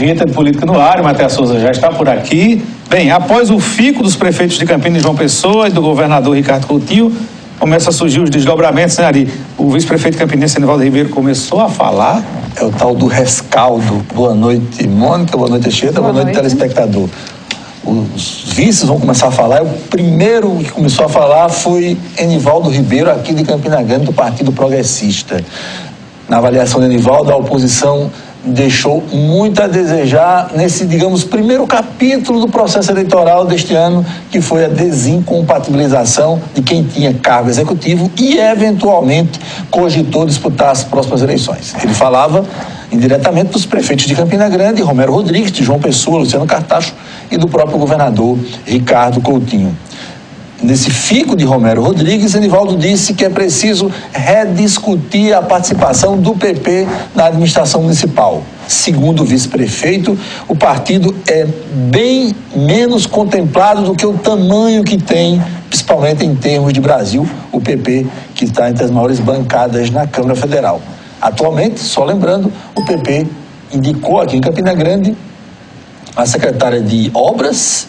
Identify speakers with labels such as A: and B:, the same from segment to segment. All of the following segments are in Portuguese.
A: Vinheta de Política no ar, Matheus Souza já está por aqui. Bem, após o fico dos prefeitos de Campinas e João Pessoa e do governador Ricardo Coutinho, começa a surgir os desdobramentos, né, Ari? O vice-prefeito campinense, Anivaldo Ribeiro, começou a falar.
B: É o tal do rescaldo. Boa noite, Mônica. Boa noite, Anchieta. Boa, Boa noite, noite, telespectador. Os vices vão começar a falar. O primeiro que começou a falar foi Enivaldo Ribeiro, aqui de Campina Grande, do Partido Progressista. Na avaliação de Enivaldo, a oposição deixou muito a desejar nesse, digamos, primeiro capítulo do processo eleitoral deste ano, que foi a desincompatibilização de quem tinha cargo executivo e, eventualmente, cogitou disputar as próximas eleições. Ele falava indiretamente dos prefeitos de Campina Grande, Romero Rodrigues, de João Pessoa, Luciano Cartacho e do próprio governador Ricardo Coutinho. Nesse fico de Romero Rodrigues, Enivaldo disse que é preciso rediscutir a participação do PP na administração municipal. Segundo o vice-prefeito, o partido é bem menos contemplado do que o tamanho que tem, principalmente em termos de Brasil, o PP, que está entre as maiores bancadas na Câmara Federal. Atualmente, só lembrando, o PP indicou aqui em Campina Grande a secretária de Obras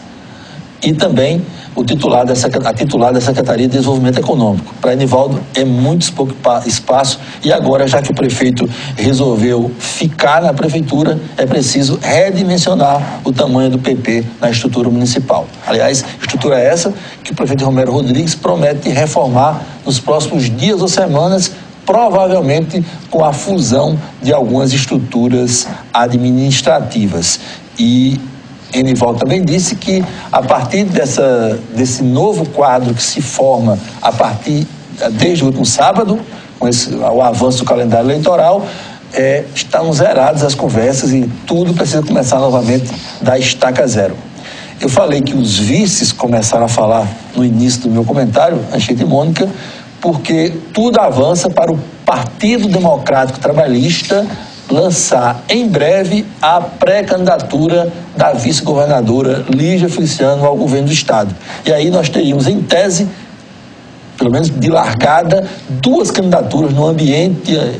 B: e também o titular dessa, a titular da Secretaria de Desenvolvimento Econômico. Para Enivaldo é muito pouco espaço e agora, já que o prefeito resolveu ficar na prefeitura, é preciso redimensionar o tamanho do PP na estrutura municipal. Aliás, estrutura essa que o prefeito Romero Rodrigues promete reformar nos próximos dias ou semanas provavelmente com a fusão de algumas estruturas administrativas. E Enival também disse que a partir dessa, desse novo quadro que se forma a partir desde o último sábado, com esse, o avanço do calendário eleitoral, é, estão zeradas as conversas e tudo precisa começar novamente da estaca zero. Eu falei que os vices começaram a falar no início do meu comentário, Anchieta e Mônica, porque tudo avança para o Partido Democrático Trabalhista lançar em breve a pré-candidatura da vice-governadora Lígia Feliciano ao governo do Estado. E aí nós teríamos, em tese, pelo menos de largada, duas candidaturas no ambiente eh,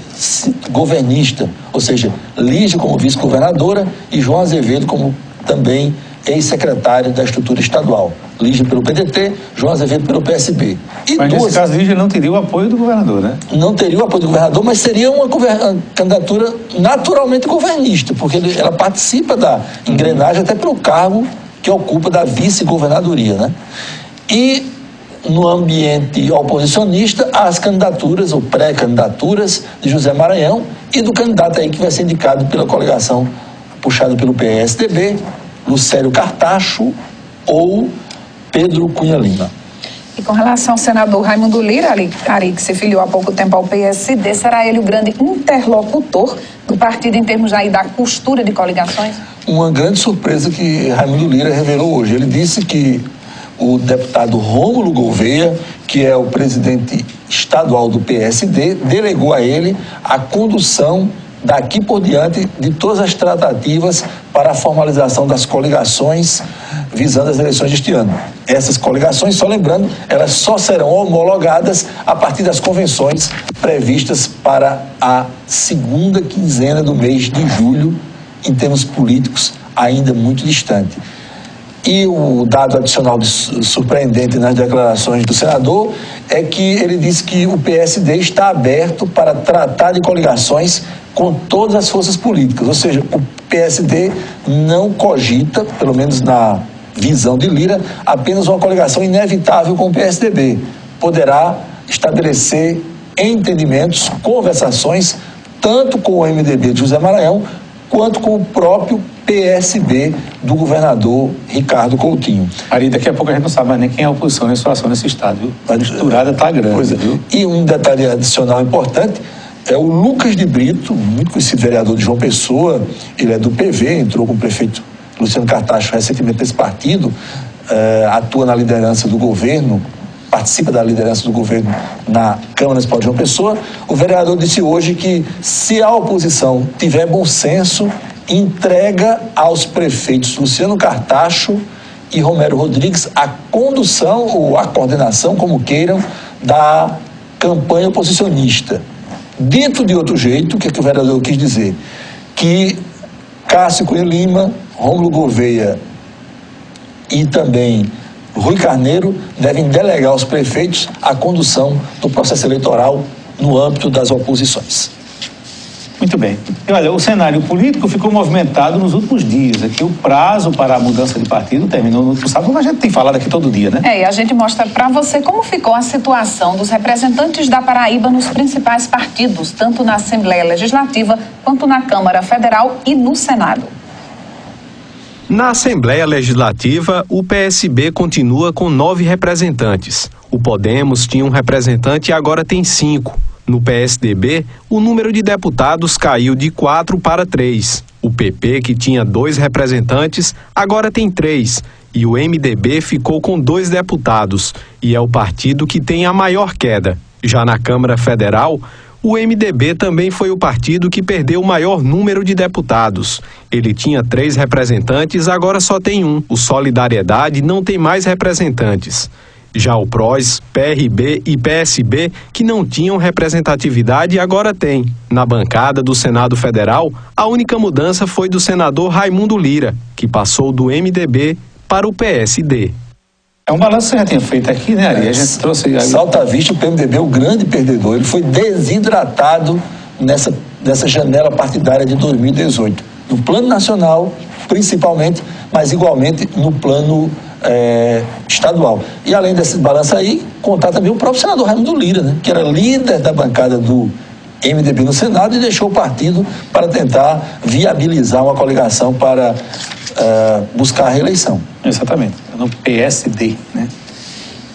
B: governista, ou seja, Lígia como vice-governadora e João Azevedo como também ex-secretário da estrutura estadual. Lígia pelo PDT, João Azevedo pelo PSB.
A: E mas duas... nesse caso, Lígia não teria o apoio do governador, né?
B: Não teria o apoio do governador, mas seria uma candidatura naturalmente governista, porque ela participa da engrenagem até pelo cargo que ocupa da vice-governadoria, né? E no ambiente oposicionista, as candidaturas ou pré-candidaturas de José Maranhão e do candidato aí que vai ser indicado pela coligação puxado pelo PSDB, Lucério Cartacho ou Pedro Cunha Lima.
C: E com relação ao senador Raimundo Lira, Ari, que se filiou há pouco tempo ao PSD, será ele o grande interlocutor do partido em termos aí da costura de coligações?
B: Uma grande surpresa que Raimundo Lira revelou hoje. Ele disse que o deputado Rômulo Gouveia, que é o presidente estadual do PSD, delegou a ele a condução daqui por diante de todas as tratativas para a formalização das coligações visando as eleições deste ano. Essas coligações, só lembrando, elas só serão homologadas a partir das convenções previstas para a segunda quinzena do mês de julho, em termos políticos, ainda muito distante. E o dado adicional surpreendente nas declarações do senador é que ele disse que o PSD está aberto para tratar de coligações com todas as forças políticas. Ou seja, o PSD não cogita, pelo menos na visão de Lira, apenas uma coligação inevitável com o PSDB. Poderá estabelecer entendimentos, conversações, tanto com o MDB de José Maranhão, quanto com o próprio PSB do governador Ricardo Coutinho.
A: Ari, daqui a pouco a gente não sabe mais nem quem é a oposição nessa situação nesse estado, viu? A misturada está grande,
B: pois
A: é.
B: E um detalhe adicional importante é o Lucas de Brito, muito conhecido vereador de João Pessoa, ele é do PV, entrou com o prefeito Luciano Cartacho recentemente nesse partido, é, atua na liderança do governo, participa da liderança do governo na Câmara Municipal de João Pessoa. O vereador disse hoje que se a oposição tiver bom senso, entrega aos prefeitos Luciano Cartacho e Romero Rodrigues a condução ou a coordenação, como queiram, da campanha oposicionista. Dito de outro jeito, o que, é que o vereador quis dizer? Que Cássio Cunha Lima, Rômulo Gouveia e também Rui Carneiro devem delegar aos prefeitos a condução do processo eleitoral no âmbito das oposições.
A: Muito bem. E olha, o cenário político ficou movimentado nos últimos dias. Aqui o prazo para a mudança de partido terminou no último sábado, como a gente tem falado aqui todo dia, né?
C: É, e a gente mostra para você como ficou a situação dos representantes da Paraíba nos principais partidos, tanto na Assembleia Legislativa quanto na Câmara Federal e no Senado.
D: Na Assembleia Legislativa, o PSB continua com nove representantes. O Podemos tinha um representante e agora tem cinco. No PSDB, o número de deputados caiu de quatro para três. O PP, que tinha dois representantes, agora tem três. E o MDB ficou com dois deputados, e é o partido que tem a maior queda. Já na Câmara Federal, o MDB também foi o partido que perdeu o maior número de deputados. Ele tinha três representantes, agora só tem um. O Solidariedade não tem mais representantes. Já o PROS, PRB e PSB, que não tinham representatividade, agora têm. Na bancada do Senado Federal, a única mudança foi do senador Raimundo Lira, que passou do MDB para o PSD.
A: É um balanço que você já tinha feito aqui, né, Ari? A gente trouxe.
B: Salta vista, o PMDB é o grande perdedor. Ele foi desidratado nessa, nessa janela partidária de 2018. No plano nacional, principalmente, mas igualmente no plano é, estadual. E além desse balanço aí, contar também o próprio senador Raimundo Lira, né, que era líder da bancada do MDB no Senado e deixou o partido para tentar viabilizar uma coligação para uh, buscar a reeleição.
A: Exatamente, no PSD, né?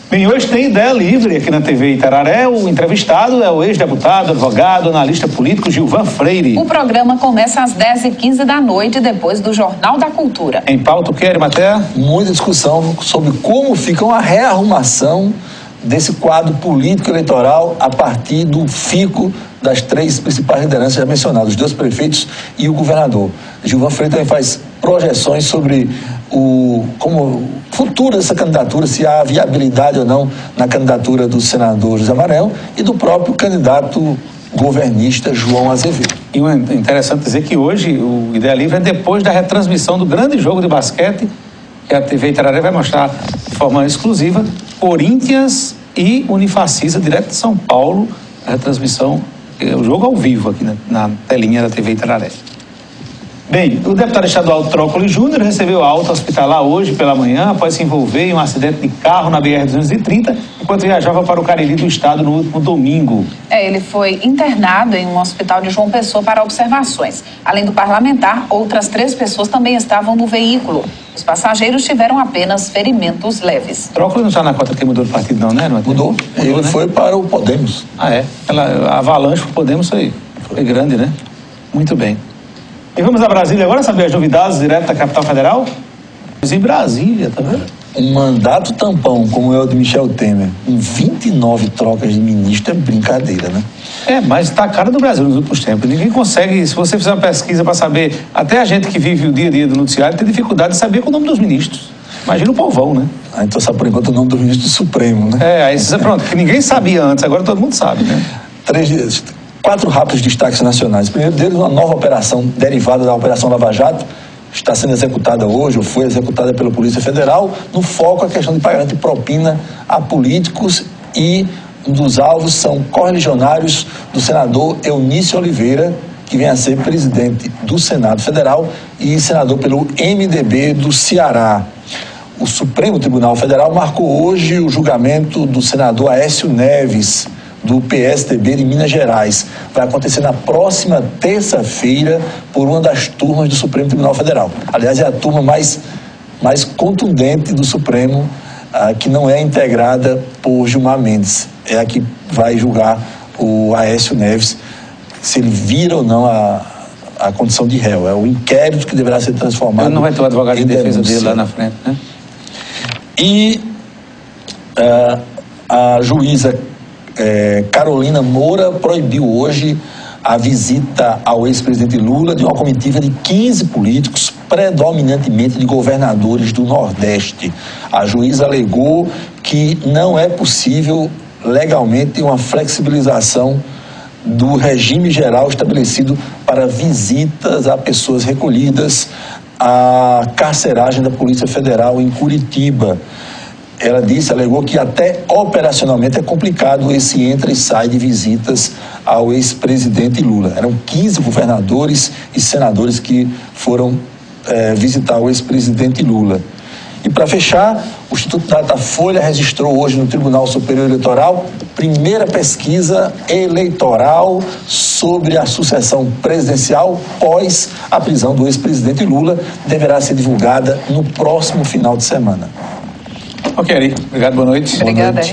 A: Bem, hoje tem ideia livre aqui na TV Itararé. O entrevistado é o ex-deputado, advogado, analista político Gilvan Freire.
C: O programa começa às 10h15 da noite, depois do Jornal da Cultura.
A: Em pauta o que, Maté?
B: Muita discussão sobre como fica uma rearrumação desse quadro político eleitoral a partir do fico das três principais lideranças já mencionadas, os dois prefeitos e o governador. Gilvan Freire também faz projeções sobre o como futuro dessa candidatura, se há viabilidade ou não na candidatura do senador José Amarelo e do próprio candidato governista João Azevedo.
A: E o interessante dizer que hoje o Ideia Livre é depois da retransmissão do grande jogo de basquete que a TV Itararé vai mostrar de forma exclusiva Corinthians e Unifacisa, direto de São Paulo, a retransmissão, é o jogo ao vivo aqui na, na telinha da TV Itararé. Bem, o deputado estadual Trócoli Júnior recebeu alta hospitalar hoje pela manhã após se envolver em um acidente de carro na BR-230 enquanto viajava para o Cariri do Estado no último domingo.
C: É, ele foi internado em um hospital de João Pessoa para observações. Além do parlamentar, outras três pessoas também estavam no veículo. Os passageiros tiveram apenas ferimentos leves.
A: Trócoli não está na cota que mudou de partido não, né? Não
B: mudou. mudou. Ele né? foi para o Podemos.
A: Ah, é? Ela, a avalanche para o Podemos foi, foi grande, né? Muito bem. E vamos a Brasília agora saber as novidades direto da capital federal? Em Brasília, tá vendo?
B: Um mandato tampão como é o de Michel Temer, em 29 trocas de ministro, é brincadeira, né?
A: É, mas está a cara do Brasil nos últimos tempos. Ninguém consegue, se você fizer uma pesquisa para saber, até a gente que vive o dia a dia do noticiário tem dificuldade de saber o nome dos ministros. Imagina o povão, né?
B: Ah, então sabe por enquanto o nome do ministro Supremo, né?
A: É, aí pronto, que ninguém sabia antes, agora todo mundo sabe, né?
B: Três dias quatro rápidos destaques nacionais. O primeiro deles, uma nova operação derivada da Operação Lava Jato, está sendo executada hoje, ou foi executada pela Polícia Federal, no foco a questão de pagamento de propina a políticos e um dos alvos são correligionários do senador Eunício Oliveira, que vem a ser presidente do Senado Federal e senador pelo MDB do Ceará. O Supremo Tribunal Federal marcou hoje o julgamento do senador Aécio Neves, do PSDB de Minas Gerais. Vai acontecer na próxima terça-feira por uma das turmas do Supremo Tribunal Federal. Aliás, é a turma mais, mais contundente do Supremo, ah, que não é integrada por Gilmar Mendes. É a que vai julgar o Aécio Neves, se ele vira ou não a, a condição de réu. É o inquérito que deverá ser transformado. Ele
A: não vai ter o advogado de defesa dele lá na frente, né?
B: E uh, a juíza é, Carolina Moura proibiu hoje a visita ao ex-presidente Lula de uma comitiva de 15 políticos, predominantemente de governadores do Nordeste. A juíza alegou que não é possível legalmente uma flexibilização do regime geral estabelecido para visitas a pessoas recolhidas à carceragem da Polícia Federal em Curitiba. Ela disse, alegou que até operacionalmente é complicado esse entra e sai de visitas ao ex-presidente Lula. Eram 15 governadores e senadores que foram é, visitar o ex-presidente Lula. E para fechar, o Instituto Datafolha registrou hoje no Tribunal Superior Eleitoral primeira pesquisa eleitoral sobre a sucessão presidencial pós a prisão do ex-presidente Lula. Deverá ser divulgada no próximo final de semana.
A: Ok, Ari. Obrigado, boa noite.
C: Obrigada.
A: Boa noite.